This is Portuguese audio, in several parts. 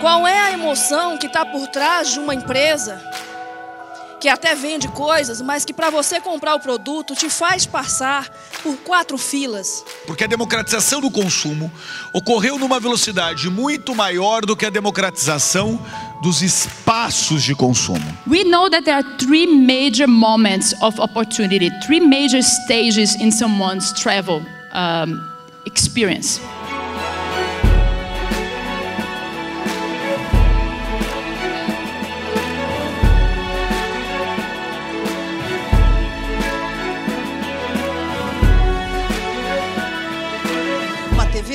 Qual é a emoção que está por trás de uma empresa que até vende coisas, mas que para você comprar o produto te faz passar por quatro filas? Porque a democratização do consumo ocorreu numa velocidade muito maior do que a democratização dos espaços de consumo. We know that there are three major moments of opportunity, three major stages in someone's travel um, experience.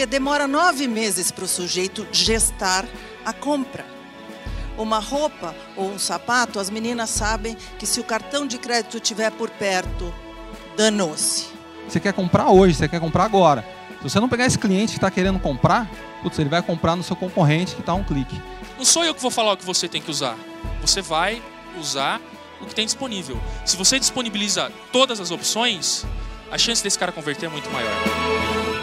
Demora nove meses para o sujeito gestar a compra. Uma roupa ou um sapato, as meninas sabem que se o cartão de crédito estiver por perto, danou-se. Você quer comprar hoje, você quer comprar agora. Se você não pegar esse cliente que está querendo comprar, putz, ele vai comprar no seu concorrente que está um clique. Não sou eu que vou falar o que você tem que usar. Você vai usar o que tem disponível. Se você disponibiliza todas as opções, a chance desse cara converter é muito maior.